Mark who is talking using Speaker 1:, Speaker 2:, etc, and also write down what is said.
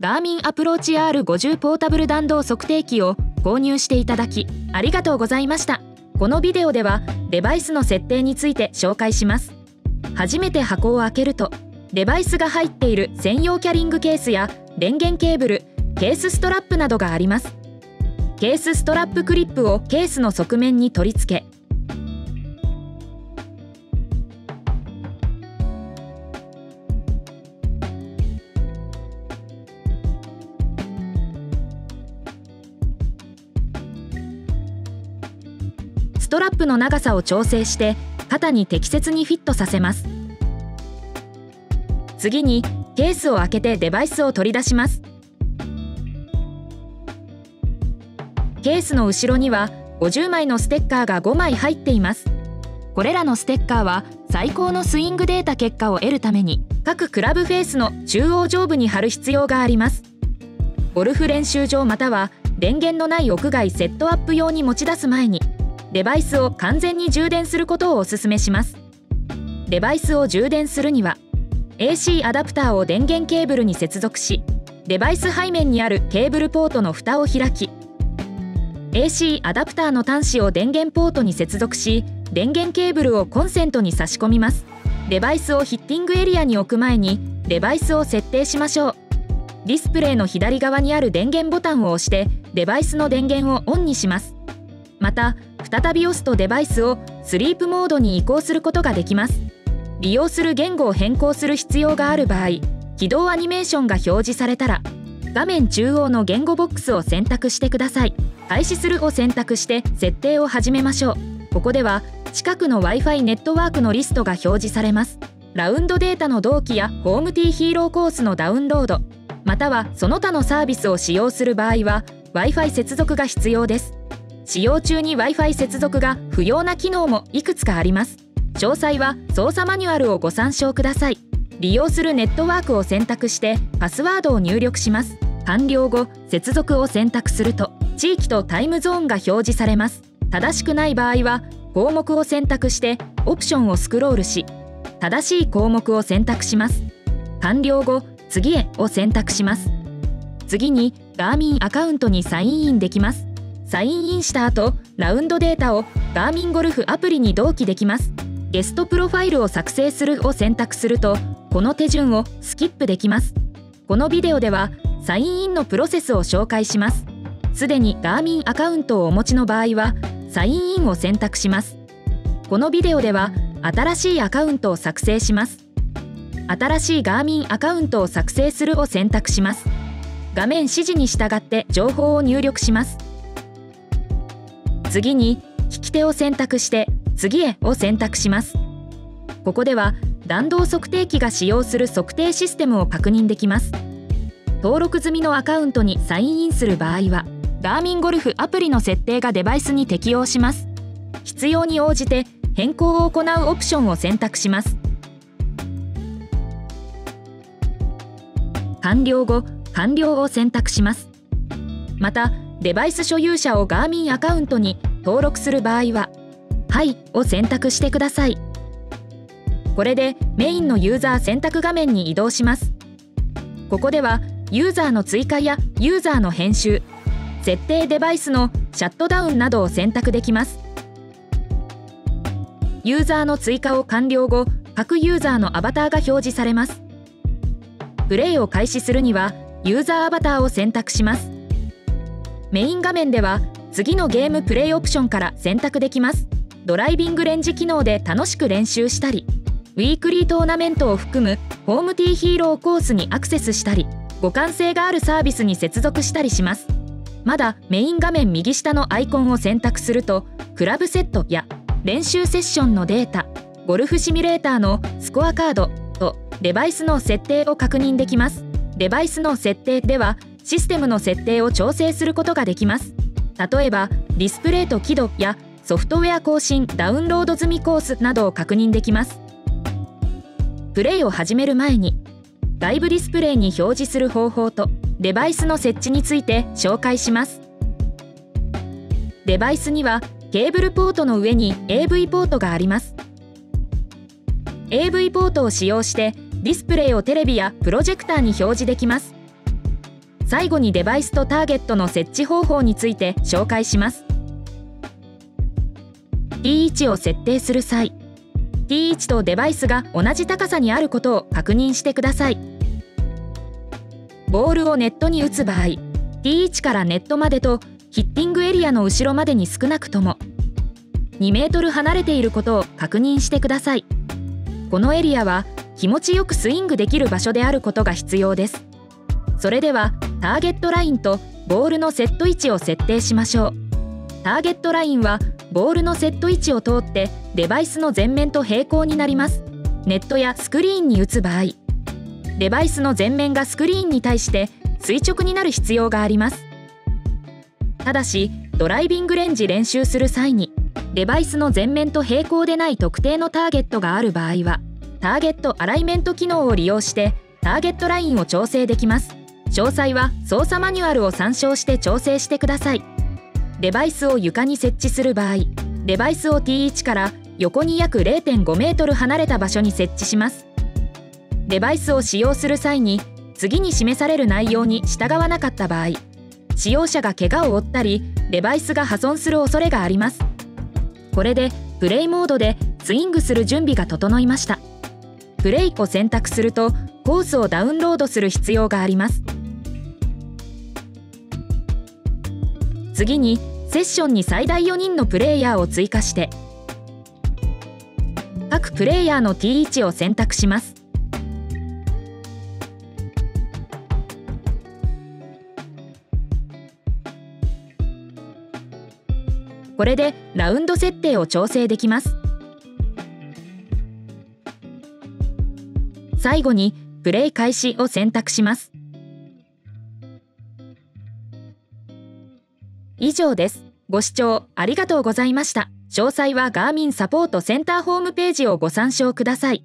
Speaker 1: ガーミンアプローチ R50 ポータブル弾道測定器を購入していただきありがとうございました。このビデオではデバイスの設定について紹介します。初めて箱を開けるとデバイスが入っている専用キャリングケースや電源ケーブルケースストラップなどがあります。ケースストラップクリップをケースの側面に取り付けストラップの長さを調整して肩に適切にフィットさせます。次にケースを開けてデバイスを取り出します。ケースの後ろには50枚のステッカーが5枚入っています。これらのステッカーは最高のスイングデータ結果を得るために各クラブフェースの中央上部に貼る必要があります。ゴルフ練習場または電源のない屋外セットアップ用に持ち出す前にデバイスを完全に充電することをお勧めします。デバイスを充電するには AC アダプターを電源ケーブルに接続しデバイス背面にあるケーブルポートの蓋を開き AC アダプターの端子を電源ポートに接続し電源ケーブルをコンセントに差し込みます。デバイスをヒッティングエリアに置く前にデバイスを設定しましょう。ディスプレイの左側にある電源ボタンを押してデバイスの電源をオンにします。また再び押すとデバイスをスリープモードに移行することができます。利用する言語を変更する必要がある場合起動アニメーションが表示されたら画面中央の言語ボックスを選択してください。開始するを選択して設定を始めましょう。ここでは近くの Wi-Fi ネットワークのリストが表示されます。ラウンドデータの同期やホーム T ヒーローコースのダウンロードまたはその他のサービスを使用する場合は Wi-Fi 接続が必要です。使用中に Wi-Fi 接続が不要な機能もいくつかあります。詳細は操作マニュアルをご参照ください。利用するネットワークを選択してパスワードを入力します。完了後接続を選択すると地域とタイムゾーンが表示されます。正しくない場合は項目を選択してオプションをスクロールし正しい項目を選択します。完了後次へを選択します。次にガーミンアカウントにサインインできます。サインインした後ラウンドデータをガーミンゴルフアプリに同期できます。ゲストプロファイルを作成するを選択するとこの手順をスキップできます。このビデオではサインインのプロセスを紹介します。すでにガーミンアカウントをお持ちの場合はサインインを選択します。このビデオでは新しいアカウントを作成します。新しいガーミンアカウントを作成するを選択します。画面指示に従って情報を入力します。次に引き手を選択して次へを選択します。ここでは弾道測定器が使用する測定システムを確認できます。登録済みのアカウントにサインインする場合はガーミンゴルフアプリの設定がデバイスに適用します。必要に応じて変更を行うオプションを選択します。完了後完了を選択します。またデバイス所有者をガーミンアカウントに登録する場合は「はい」を選択してください。これでメインのユーザー選択画面に移動します。ここではユーザーの追加やユーザーの編集設定デバイスのシャットダウンなどを選択できます。ユーザーの追加を完了後各ユーザーのアバターが表示されます。プレイを開始するにはユーザーアバターを選択します。メイン画面では次のゲームプレイオプションから選択できます。ドライビングレンジ機能で楽しく練習したりウィークリートーナメントを含むホームティーヒーローコースにアクセスしたり互換性があるサービスに接続したりします。まだメイン画面右下のアイコンを選択するとクラブセットや練習セッションのデータゴルフシミュレーターのスコアカードとデバイスの設定を確認できます。デバイスの設定ではシステムの設定を調整することができます。例えばディスプレイと輝度やソフトウェア更新ダウンロード済みコースなどを確認できます。プレイを始める前に外部ディスプレイに表示する方法とデバイスの設置について紹介します。デバイスにはケーブルポートの上に AV ポートがあります。AV ポートを使用してディスプレイをテレビやプロジェクターに表示できます。最後にデバイスとターゲットの設置方法について紹介します。T 位置を設定する際 T 位置とデバイスが同じ高さにあることを確認してください。ボールをネットに打つ場合 T 位置からネットまでとヒッティングエリアの後ろまでに少なくとも2メートル離れていることを確認してください。このエリアは気持ちよくスイングできる場所であることが必要です。それではターゲットラインとボールのセット位置を設定しましょう。ターゲットラインはボールのセット位置を通ってデバイスの前面と平行になります。ネットやスクリーンに打つ場合。デバイスの前面がスクリーンに対して垂直になる必要があります。ただしドライビングレンジ練習する際にデバイスの前面と平行でない特定のターゲットがある場合はターゲットアライメント機能を利用してターゲットラインを調整できます。詳細は操作マニュアルを参照して調整してください。デバイスを床に設置する場合デバイスを T1 から横に約0.5メートル離れた場所に設置します。デバイスを使用する際に次に示される内容に従わなかった場合使用者が怪我を負ったりデバイスが破損する恐れがあります。これでプレイモードでスイングする準備が整いました。プレイを選択するとコースをダウンロードする必要があります。次にセッションに最大4人のプレイヤーを追加して各プレイヤーの T 位置を選択します。これでラウンド設定を調整できます。最後にプレイ開始を選択します。以上です。ご視聴ありがとうございました。詳細はガーミンサポートセンターホームページをご参照ください。